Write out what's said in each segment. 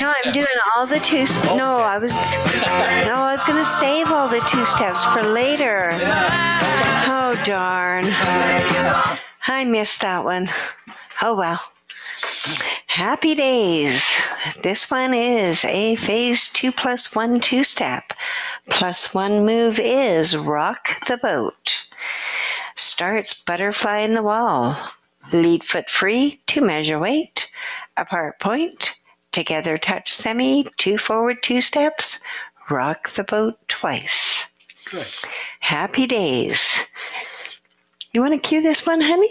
No, I'm doing all the two. No, I was. No, I was gonna save all the two steps for later. Oh darn! I missed that one. Oh well. Happy days. This one is a phase two plus one two step. Plus one move is rock the boat. Starts butterfly in the wall. Lead foot free, to measure wait. Apart point. Together touch semi, two forward two steps. Rock the boat twice. Good. Happy days. You want to cue this one, honey?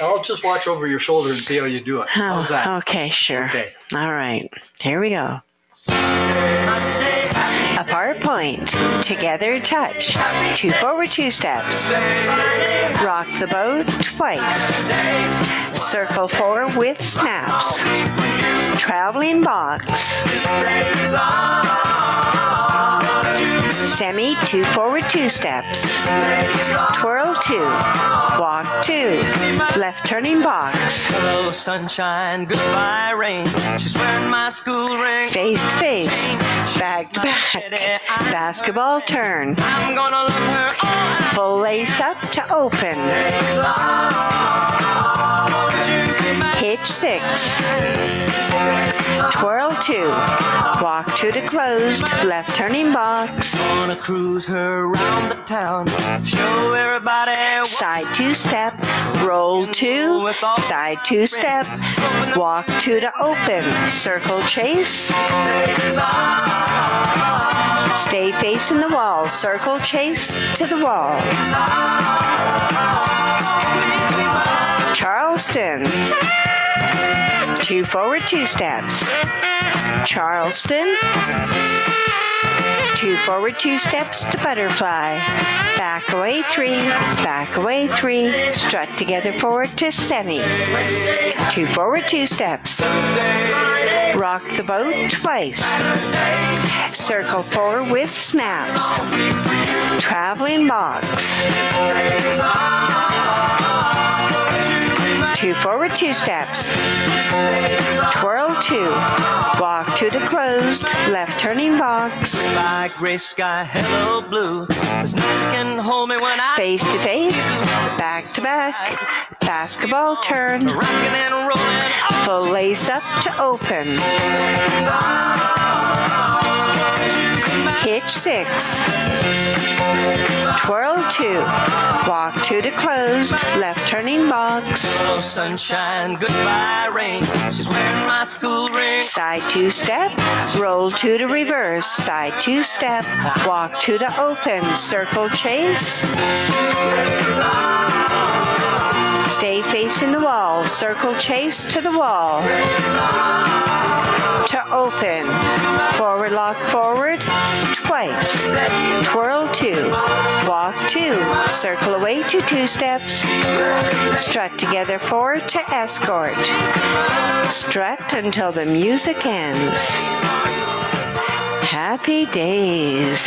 I'll just watch over your shoulder and see how you do it. How's that? Oh, okay, sure. Okay. All right. Here we go. Apart point. Together touch. Two forward two steps. Rock the boat twice. Circle four with snaps. Traveling box. Semi two forward two steps. Twirl two. Walk two. Left turning box. Hello, sunshine. Goodbye, rain. She's wearing my school ring. Face to face. Back to back. Basketball turn. I'm gonna love her Full lace up to open. Hitch six. Twirl two. Walk two to closed. Left turning box. Gonna cruise her around the town. Show everybody Side two step. Roll two. Side two step. Walk two to open. Circle chase. Stay facing the wall. Circle chase to the wall. Charleston. Two forward, two steps. Charleston. Two forward, two steps to butterfly. Back away three, back away three. Strut together forward to semi. Two forward, two steps. Rock the boat twice. Circle four with snaps. Traveling box. Forward, two steps. Twirl two. Walk to the closed. Left turning box. like gray sky, hello blue. There's nothing can hold me when I Face to face. Back to back. Basketball turn. Full lace up to open. Hitch six. Twirl two. Walk two to closed. Left turning box. Hello, sunshine. Goodbye, rain. She's wearing my school ring. Side two step. Roll two to reverse. Side two step. Walk two to the open. Circle chase. Stay facing the wall. Circle chase to the wall. To open. Forward lock forward. Twice. Twirl two. Walk two. Circle away to two steps. Strut together four to escort. Strut until the music ends. Happy days.